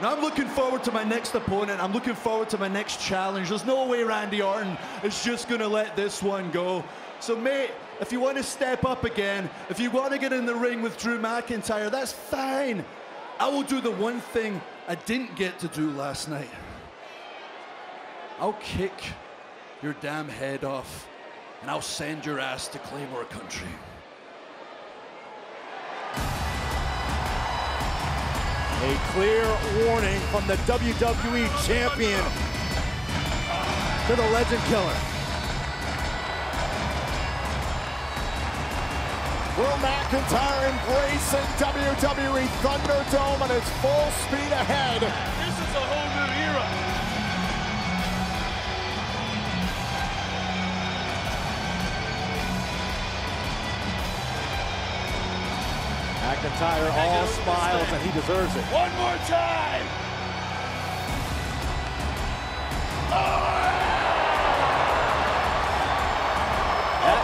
I'm looking forward to my next opponent. I'm looking forward to my next challenge. There's no way Randy Orton is just going to let this one go. So, mate, if you want to step up again, if you want to get in the ring with Drew McIntyre, that's fine. I will do the one thing I didn't get to do last night. I'll kick your damn head off and I'll send your ass to Claymore Country. A clear warning from the WWE Champion to the Legend Killer. Will McIntyre embracing WWE Thunderdome and it's full speed ahead. This is a whole new era. McIntyre all smiles and he deserves it. One more time.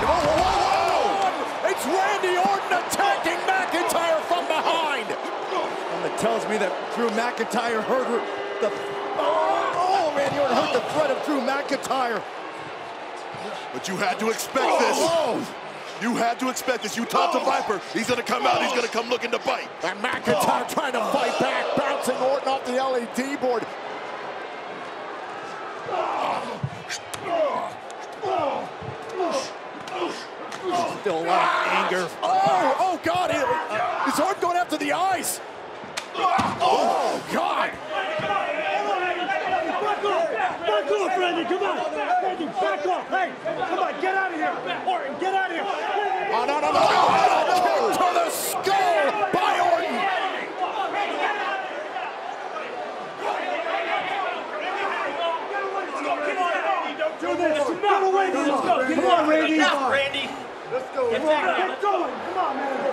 Whoa, whoa, whoa, whoa! It's Randy Orton attacking McIntyre from behind. And it tells me that Drew McIntyre heard the oh, Randy Orton heard the threat of Drew McIntyre. But you had to expect this. Oh, You had to expect this. You talked to oh. Viper. He's gonna come out. He's gonna come looking to bite. And McIntyre oh. trying to fight back, bouncing Orton off the LED board. still a lot of anger. Oh, oh God, he- uh, is Orton going after the eyes? Oh God! Back off, Randy, come on! Randy, back off! Hey, come on, get out of here! Orton, get out of here! Oh, no, no, no, no! Kick to the skull by Orton! Do this! Get away from us! Come on, Randy! Randy. Let's go! Come on, get going! Come on, man!